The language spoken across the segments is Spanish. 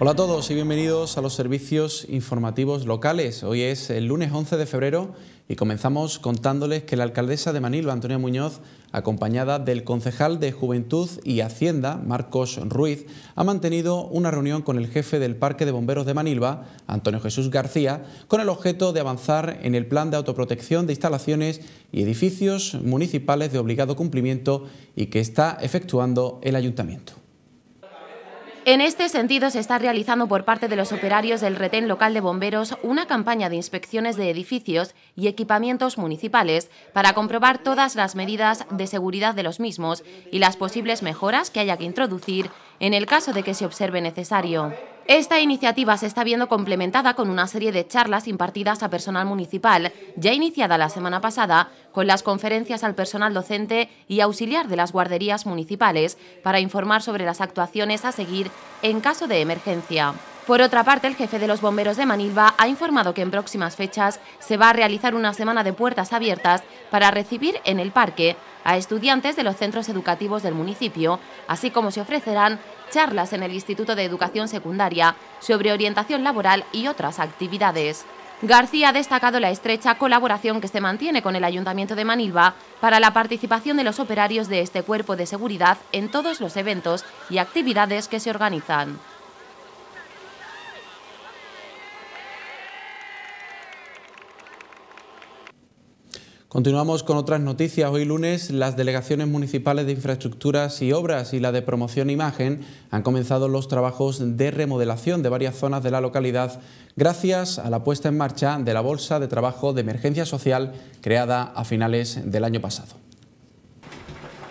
Hola a todos y bienvenidos a los servicios informativos locales. Hoy es el lunes 11 de febrero y comenzamos contándoles que la alcaldesa de Manilva, Antonia Muñoz, acompañada del concejal de Juventud y Hacienda, Marcos Ruiz, ha mantenido una reunión con el jefe del Parque de Bomberos de Manilva, Antonio Jesús García, con el objeto de avanzar en el plan de autoprotección de instalaciones y edificios municipales de obligado cumplimiento y que está efectuando el ayuntamiento. En este sentido, se está realizando por parte de los operarios del retén local de bomberos una campaña de inspecciones de edificios y equipamientos municipales para comprobar todas las medidas de seguridad de los mismos y las posibles mejoras que haya que introducir en el caso de que se observe necesario. Esta iniciativa se está viendo complementada con una serie de charlas impartidas a personal municipal, ya iniciada la semana pasada, con las conferencias al personal docente y auxiliar de las guarderías municipales para informar sobre las actuaciones a seguir en caso de emergencia. Por otra parte, el jefe de los bomberos de Manilva ha informado que en próximas fechas se va a realizar una semana de puertas abiertas para recibir en el parque a estudiantes de los centros educativos del municipio, así como se ofrecerán charlas en el Instituto de Educación Secundaria sobre orientación laboral y otras actividades. García ha destacado la estrecha colaboración que se mantiene con el Ayuntamiento de Manilva para la participación de los operarios de este cuerpo de seguridad en todos los eventos y actividades que se organizan. Continuamos con otras noticias. Hoy lunes las delegaciones municipales de infraestructuras y obras y la de promoción e imagen han comenzado los trabajos de remodelación de varias zonas de la localidad gracias a la puesta en marcha de la Bolsa de Trabajo de Emergencia Social creada a finales del año pasado.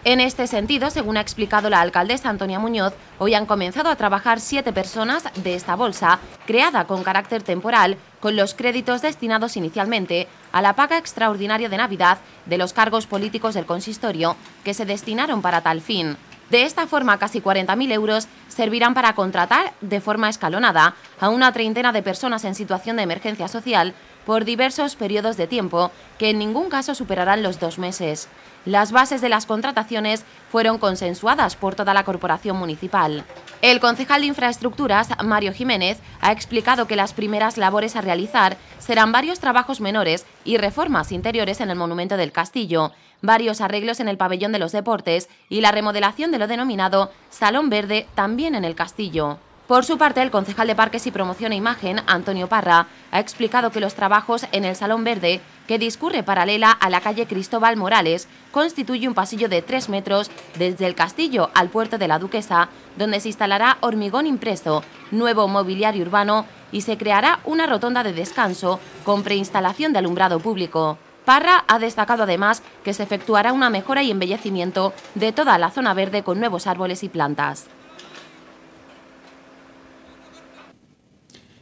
En este sentido, según ha explicado la alcaldesa Antonia Muñoz, hoy han comenzado a trabajar siete personas de esta bolsa, creada con carácter temporal, con los créditos destinados inicialmente a la paga extraordinaria de Navidad de los cargos políticos del consistorio que se destinaron para tal fin. De esta forma, casi 40.000 euros servirán para contratar de forma escalonada a una treintena de personas en situación de emergencia social por diversos periodos de tiempo que en ningún caso superarán los dos meses. Las bases de las contrataciones fueron consensuadas por toda la corporación municipal. El concejal de Infraestructuras, Mario Jiménez, ha explicado que las primeras labores a realizar serán varios trabajos menores y reformas interiores en el monumento del castillo, varios arreglos en el pabellón de los deportes y la remodelación de lo denominado Salón Verde también en el castillo. Por su parte, el concejal de Parques y Promoción e Imagen, Antonio Parra, ha explicado que los trabajos en el Salón Verde, que discurre paralela a la calle Cristóbal Morales, constituye un pasillo de 3 metros desde el castillo al puerto de la Duquesa, donde se instalará hormigón impreso, nuevo mobiliario urbano y se creará una rotonda de descanso con preinstalación de alumbrado público. Parra ha destacado además que se efectuará una mejora y embellecimiento de toda la zona verde con nuevos árboles y plantas.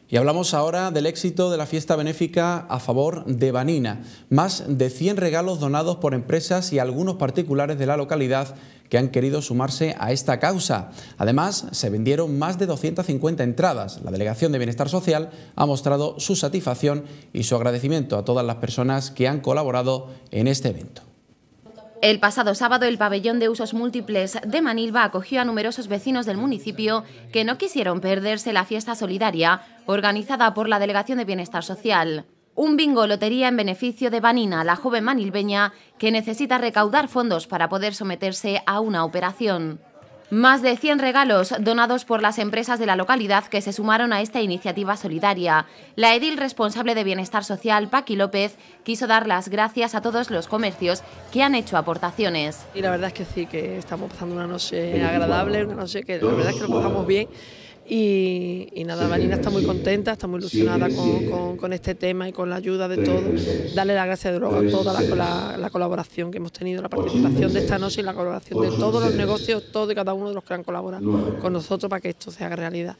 Y hablamos ahora del éxito de la fiesta benéfica a favor de Vanina. Más de 100 regalos donados por empresas y algunos particulares de la localidad que han querido sumarse a esta causa. Además, se vendieron más de 250 entradas. La Delegación de Bienestar Social ha mostrado su satisfacción y su agradecimiento a todas las personas que han colaborado en este evento. El pasado sábado el pabellón de usos múltiples de Manilva acogió a numerosos vecinos del municipio que no quisieron perderse la fiesta solidaria organizada por la Delegación de Bienestar Social. Un bingo lotería en beneficio de Vanina, la joven manilbeña que necesita recaudar fondos para poder someterse a una operación. Más de 100 regalos donados por las empresas de la localidad que se sumaron a esta iniciativa solidaria. La edil responsable de Bienestar Social, Paqui López, quiso dar las gracias a todos los comercios que han hecho aportaciones. Y la verdad es que sí, que estamos pasando una noche agradable, una noche que la verdad es que lo pasamos bien y, nada, Vanina está muy contenta, está muy ilusionada con, este tema y con la ayuda de todos. Darle las gracias de nuevo a toda la, la, colaboración que hemos tenido, la participación de esta noche y la colaboración de todos los negocios, todos y cada uno de los que han colaborado con nosotros para que esto se haga realidad.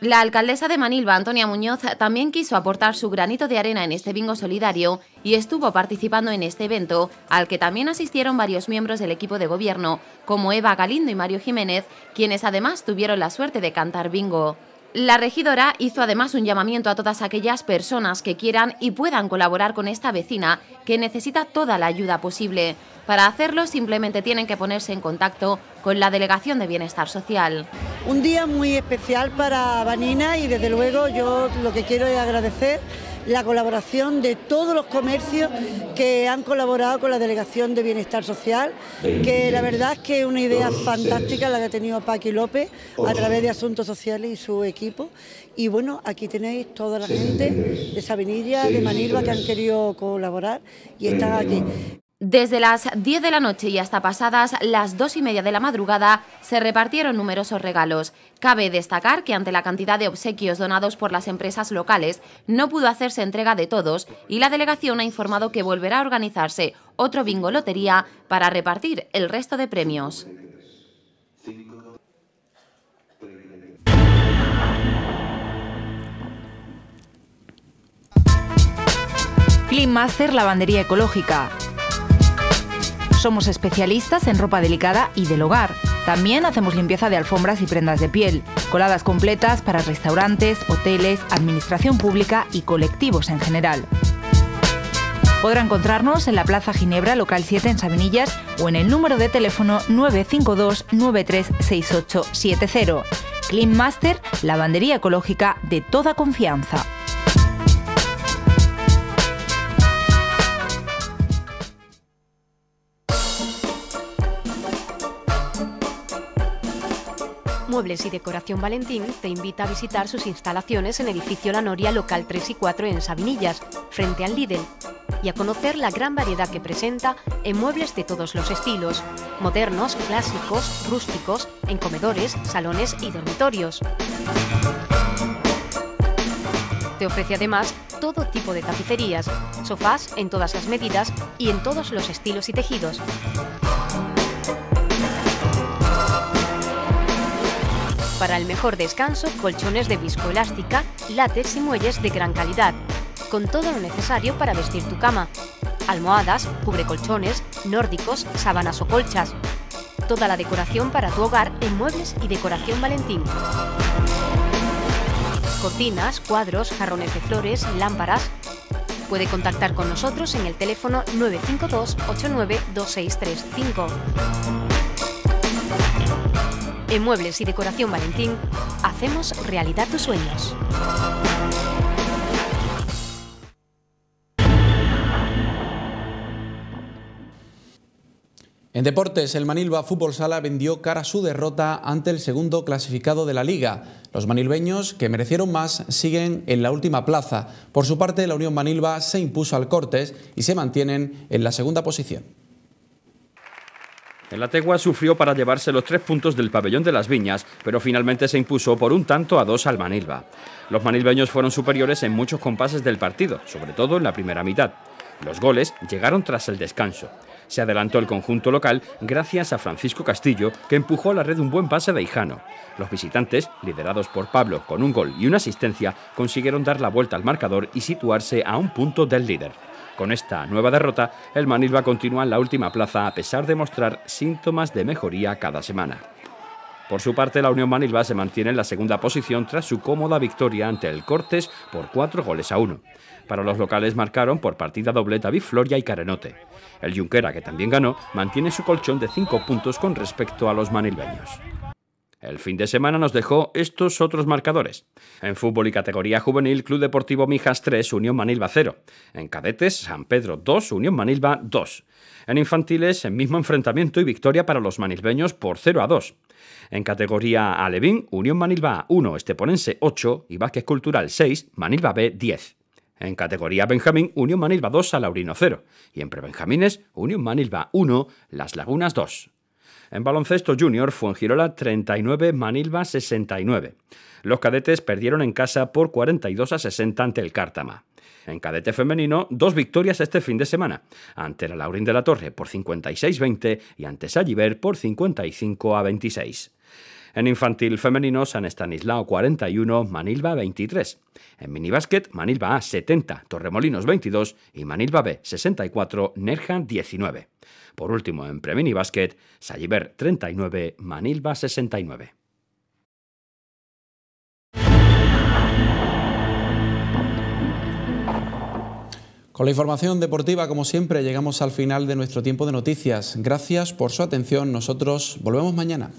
La alcaldesa de Manilva, Antonia Muñoz, también quiso aportar su granito de arena en este bingo solidario y estuvo participando en este evento, al que también asistieron varios miembros del equipo de gobierno, como Eva Galindo y Mario Jiménez, quienes además tuvieron la suerte de cantar bingo. La regidora hizo además un llamamiento a todas aquellas personas que quieran y puedan colaborar con esta vecina que necesita toda la ayuda posible. Para hacerlo simplemente tienen que ponerse en contacto con la Delegación de Bienestar Social. Un día muy especial para Vanina y desde luego yo lo que quiero es agradecer la colaboración de todos los comercios que han colaborado con la Delegación de Bienestar Social, que la verdad es que es una idea fantástica la que ha tenido Paqui López a través de Asuntos Sociales y su equipo. Y bueno, aquí tenéis toda la gente de Sabinilla, de Manilva que han querido colaborar y están aquí. Desde las 10 de la noche y hasta pasadas las 2 y media de la madrugada se repartieron numerosos regalos. Cabe destacar que ante la cantidad de obsequios donados por las empresas locales no pudo hacerse entrega de todos y la delegación ha informado que volverá a organizarse otro bingo lotería para repartir el resto de premios. Clean Master Lavandería Ecológica somos especialistas en ropa delicada y del hogar. También hacemos limpieza de alfombras y prendas de piel, coladas completas para restaurantes, hoteles, administración pública y colectivos en general. Podrá encontrarnos en la Plaza Ginebra, local 7 en Sabinillas o en el número de teléfono 952 936870. Clean Master, lavandería ecológica de toda confianza. Muebles y Decoración Valentín te invita a visitar sus instalaciones en edificio La Noria, local 3 y 4 en Sabinillas, frente al Lidl, y a conocer la gran variedad que presenta en muebles de todos los estilos, modernos, clásicos, rústicos, en comedores, salones y dormitorios. Te ofrece además todo tipo de tapicerías, sofás en todas las medidas y en todos los estilos y tejidos. Para el mejor descanso, colchones de viscoelástica, látex y muelles de gran calidad, con todo lo necesario para vestir tu cama. Almohadas, cubrecolchones, nórdicos, sábanas o colchas. Toda la decoración para tu hogar en Muebles y Decoración Valentín. Cocinas, cuadros, jarrones de flores, lámparas. Puede contactar con nosotros en el teléfono 952 89 2635. En Muebles y Decoración Valentín, hacemos realidad tus sueños. En deportes, el Manilva Fútbol Sala vendió cara a su derrota ante el segundo clasificado de la liga. Los manilbeños, que merecieron más, siguen en la última plaza. Por su parte, la Unión Manilva se impuso al Cortes y se mantienen en la segunda posición. En la Tegua sufrió para llevarse los tres puntos del pabellón de las Viñas, pero finalmente se impuso por un tanto a dos al Manilva. Los manilbeños fueron superiores en muchos compases del partido, sobre todo en la primera mitad. Los goles llegaron tras el descanso. Se adelantó el conjunto local gracias a Francisco Castillo, que empujó a la red un buen pase de Hijano. Los visitantes, liderados por Pablo con un gol y una asistencia, consiguieron dar la vuelta al marcador y situarse a un punto del líder. Con esta nueva derrota, el Manilva continúa en la última plaza a pesar de mostrar síntomas de mejoría cada semana. Por su parte, la Unión Manilva se mantiene en la segunda posición tras su cómoda victoria ante el Cortes por cuatro goles a uno. Para los locales marcaron por partida doble David Floria y Carenote. El Junquera, que también ganó, mantiene su colchón de cinco puntos con respecto a los manilbeños. El fin de semana nos dejó estos otros marcadores. En fútbol y categoría juvenil, Club Deportivo Mijas 3, Unión Manilva 0. En cadetes, San Pedro 2, Unión Manilva 2. En infantiles, el mismo enfrentamiento y victoria para los manilbeños por 0 a 2. En categoría Alevín, Unión Manilva 1, Esteponense 8 y Vázquez Cultural 6, Manilva B 10. En categoría Benjamín, Unión Manilva 2, Laurino 0. Y en prebenjamines, Unión Manilva 1, Las Lagunas 2. En baloncesto junior, Fuengirola 39, Manilva 69. Los cadetes perdieron en casa por 42 a 60 ante el Cártama. En cadete femenino, dos victorias este fin de semana, ante la Laurín de la Torre por 56-20 y ante Salliver por 55 a 26. En infantil femenino, San Estanislao 41, Manilva 23. En minibásquet, Manilva A 70, Torremolinos 22 y Manilva B 64, Nerja 19. Por último, en preminibásquet, Salliver 39, Manilva 69. Con la información deportiva, como siempre, llegamos al final de nuestro tiempo de noticias. Gracias por su atención. Nosotros volvemos mañana.